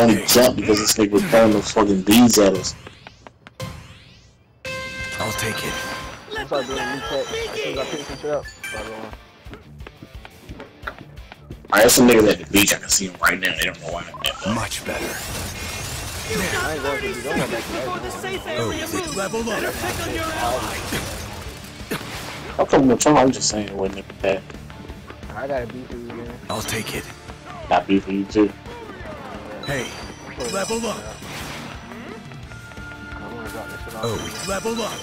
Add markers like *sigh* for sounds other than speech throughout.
only jumped because this nigga was throwing those fucking bees at us. I'll take it. I'm start doing new tech. As soon as I pick some shit up, start going. Alright, there's some niggas at the beach. I can see them right now. They don't know why I'm at them. Much better. I ain't going to the don't go back to that. Oh, this level up. How come the Trump? I'm just saying it wasn't that. I gotta beat you again. I'll take it. Not be for you too. Hey, level up. I wanna drop this shit off. Oh, level up.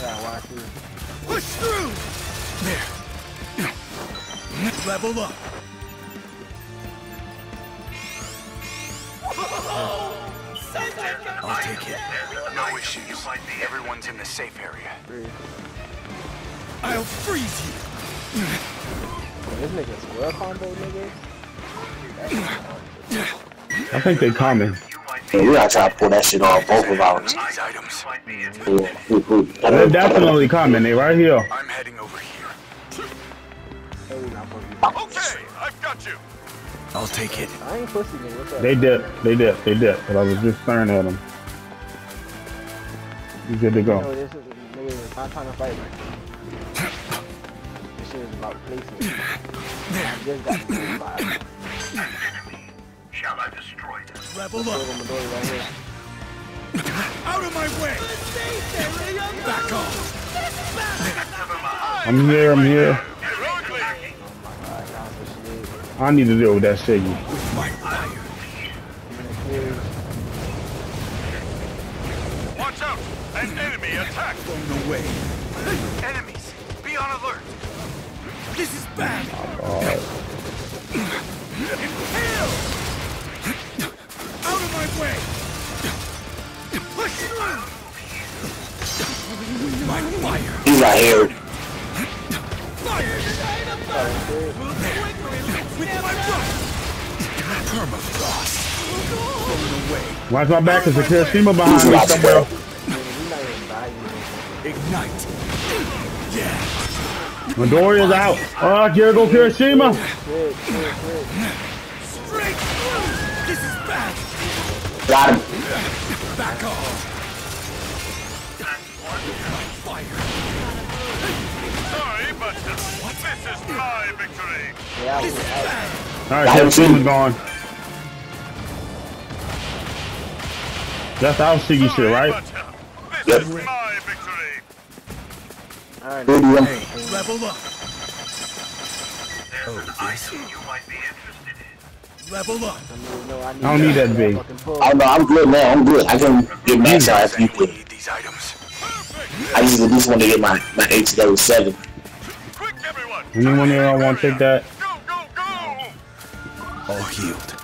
Yeah, watch. Push through. There. Level up. I'll take it. No issues. Everyone's in the safe area. I'll freeze you. This nigga's well combo, nigga. I think they're coming. Yeah, we gotta try to pull that shit off both of ours. They're definitely coming. They right here. I'm heading over here. Hey, we not supposed to Okay, I've got you. I'll take it. I ain't pussy, nigga. What's up? They dip. They dip. They dip. But I was just staring at them. You good to go. know, this is nigga is not trying to fight right. This shit is about placement. I just got the full five. Level Throw up. them a door right here. Out of my way. Back off. I'm here. I'm here. Oh my god, now this shit. I need to deal with that shit. I'm in the clear. Watch out! An enemy attack! Blown away. Enemies, be on alert. This is bad. Oh, Impale. Out of way. Push through. My fire. He's right here. Fire. With my rush. Permafrost. Watch my back. There's a Kirishima behind me somewhere. there. Nigga, we not even dying. Ignite. Yeah. Midoriya's out. Oh, here go Kirishima. Got him. Back off. Sorry, but this is my victory! Yeah, This is All right, Got him Kirishima's too. gone. That's our Shiggy shit, right? this Yep. is my victory! alright. Good deal. Hey, level up. Oh, this. Level up. No, I, need I don't need that V. fucking pull. Oh no, I'm good now. I'm good. I can get max out after you We put. need these items. I just at least want to get my my HW seven. Quick, everyone! Anyone here I want to take that? Go, go, go! All healed.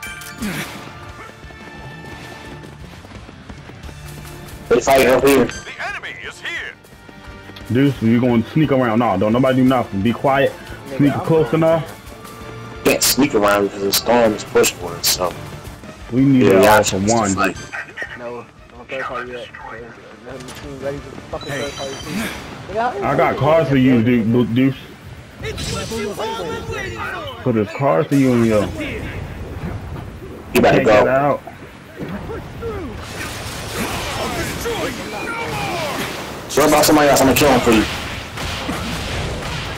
They fighting up here. The enemy is here! Deuce, you going to sneak around? No, don't nobody do nothing. Be quiet. Sneak I'm close fine. enough. Can't sneak around because the storm is pushing for us. So We need yeah, it yeah, for one. Like, No, no third party yet. Let the team ready for the fucking Hey. third party team. Nigga, how you I got fucking cards for you, that. Deuce. Deuce. It's what you've all been waiting for. Put his cards for you and yo. you better Can't get go. out. I'll destroy you. What about somebody else? I'm gonna kill him for you.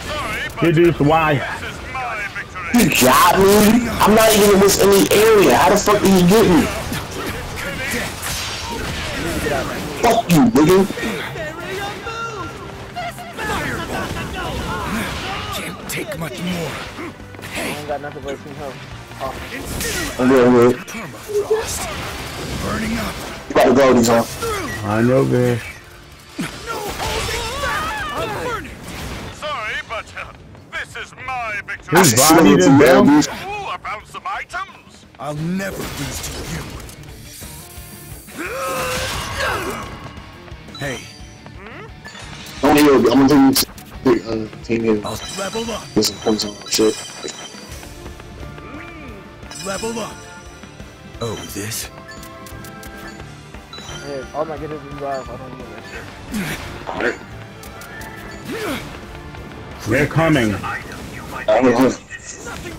Sorry, but Here, Deuce, why? this is my victory! You got me. I'm not even in this any area. How the fuck did you get me? Fuck you, nigga. Can't take much more. Hey. I ain't got nothing but team help. I'm good, I'm good. Permafrost. Burning up. You about to go, these on. I know this. His Slow body it didn't down, down. dude. Ooh, about some items! I'll never lose to you. Hey, Don't hear me. I'm gonna take you to uh, team here. I'll level up. Get some points on shit. Level up. Oh, this? Yeah, all my get is revive. I don't need that shit. Alright. They're coming. I don't know. Nothing.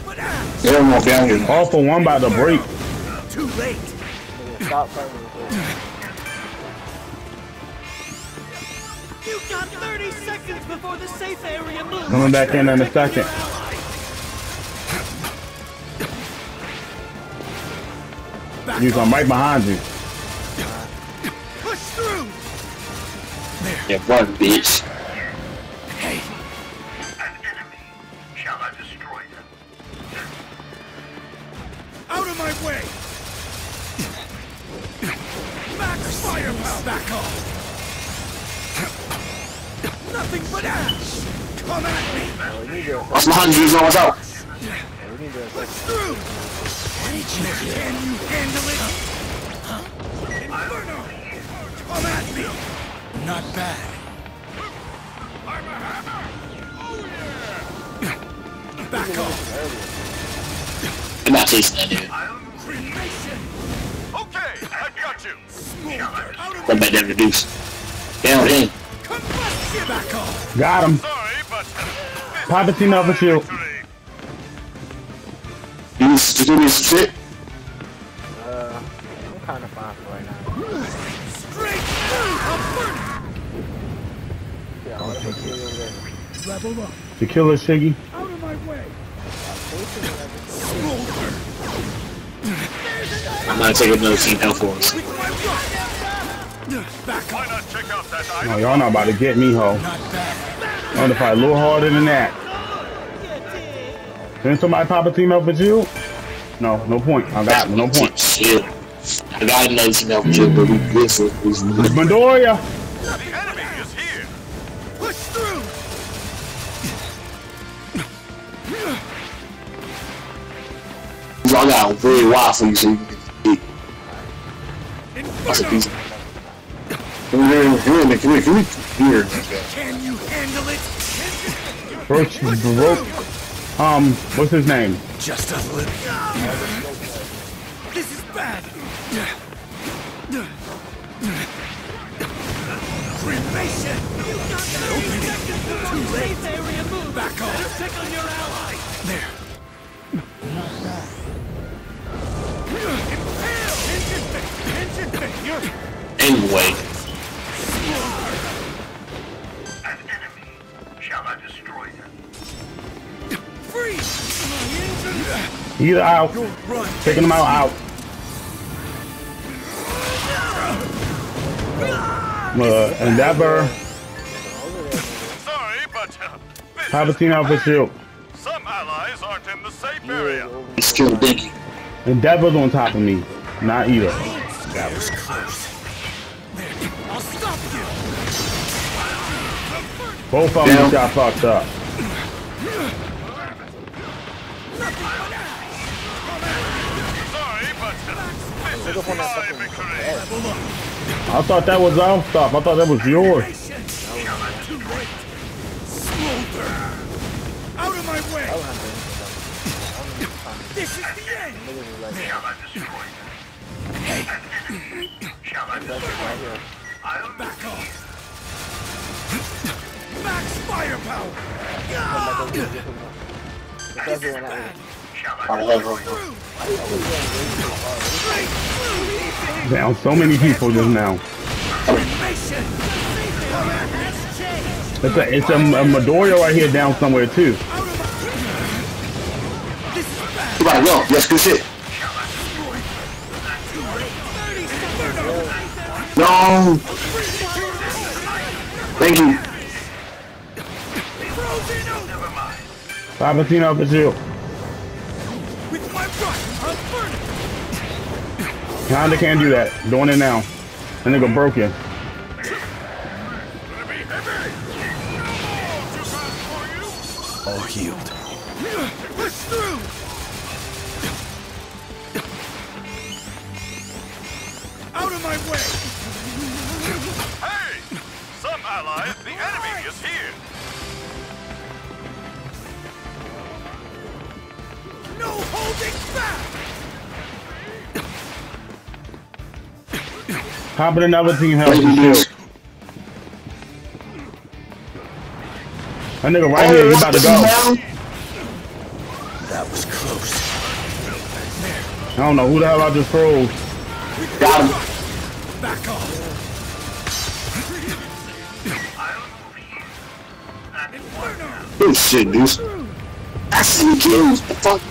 They don't know down here. All for one by the break. Too late. Nigga, stop fighting with me. You got 30 seconds before the safe area moves. Coming back in in a second. Back You come right behind you. Push through. Yeah, run, bitch. Back off. Nothing but ash. Come at me. Oh, we need to What's behind you? What's out? yeah, we need to Push through. Can you handle it? Inferno. Come at me. Not bad. Back off. I'm not chasing that dude. Cremation. Okay, I've got you. Smolder. Out of Run back down to Deuce. Down, in. combustion. Back. Got him. Sorry, but this Palpatine over shield. victory. You need to do me some shit. Uh, I'm kind of fine for right now. Straight through. Yeah, I'm gonna take you over. Level up. The killer Shiggy. Out of my way. *laughs* I'm gonna take another team down for us. With oh, my rock. Back Why off. not check out that No, y'all not about to get me, ho. I'm gonna fight a little harder than that. Send somebody pop a team up with you? No, no point. I got no point. Shit. I got another team down for you, but we for this. Midoriya! I got very wide for you, so you can get. That's a Inferno. piece. Come here, come here, come here, come here, come here. Can you handle it? Broke, broke. Um, what's his name? Just a little. He's out. Taking him out, out. Uh, Endeavor. Sorry, but uh, this is Palpatine out for shield. Some allies aren't in the safe Yeah, area. over it's still Dinky. Endeavor's on top of me. Not either. That was close. I'll stop you. Both of them got fucked up. Uh, this is my victory. I thought that was our stuff. I thought that was yours. Too late. Smolder. Out of my way. I don't have to This is the end. Niggas is like, Shall I destroy them? An enemy. Shall I destroy right them? here. I'll Back off. Max firepower. Like, Go. over here, over here. It's This is everyone out bad. Here. Shall I I love destroy her. them? Straight through. Down so many people just now. Cremation. Has changed. It's a it's a, a Midoriya right here down somewhere too. Out of my. This is bad. You gotta go. Yes, good shit. No. Thank you. Frozen over. Palpatine Kinda can't do that. Doing it now. and That nigga broken. All healed. Push through. Popping another team help you, shield. That nigga right here, he about to go. That was close. I don't know who the hell I just froze. Got him. Back off. Inferno. Good shit, Deuce. I see kills. The fuck?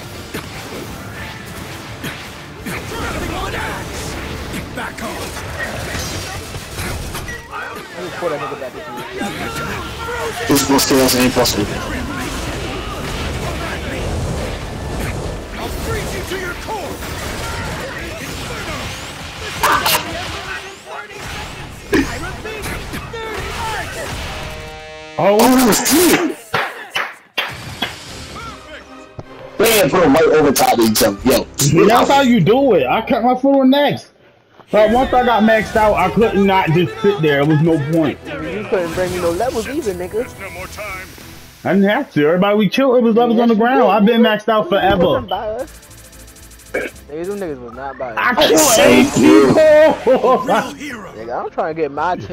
Dropping on axe. Back off. Let me pull that nigga back into this. This was chaos ain't possible. I'll freeze you to your core. I repeat, 30 seconds. *laughs* Oh, was clean. Man, put them right over top of each other. Yo. that's how you do it. I cut my foot on next. But once I got maxed out, I could not just sit there. It was no point. You couldn't bring me no levels either, nigga. No more time. I didn't have to. Everybody we killed, it was levels on the ground. I've been maxed out forever. wasn't by them niggas was not by us. I I killed saved eight you. people. *laughs* Real hero. Nigga, I'm trying to get my